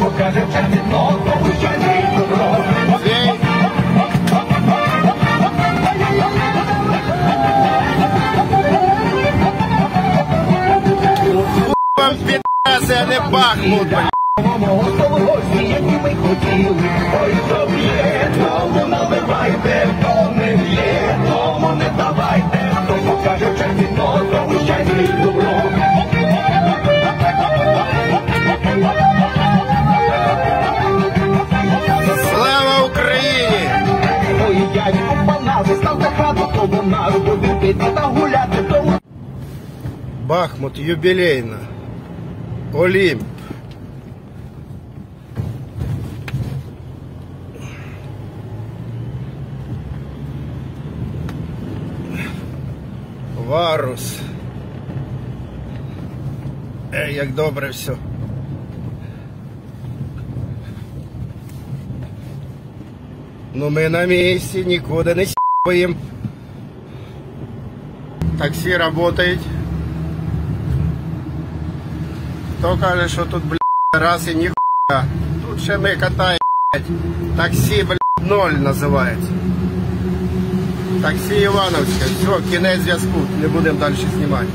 покаже час дно, повищай добро. Вам підаси, не Бахмут, блядь. Мого які ми хотіли, ой, тому наливайте, хто не б'є, тому не давайте, хто покаже Не компанали, ставте хату, то вона буде піти та гуляти, тому Бахмут юбилейно. Олимп. Варус. Ей, як добре все. Ну ми на місці, нікуди не сіпаємо. Таксі работает. Хто каже, що тут, блядь, раз і ніхуя. Тут ще ми катаємо, блядь. Таксі, блядь, ноль називається. Таксі Івановське. Все, кінець зв'язку. Не будемо далі знімати.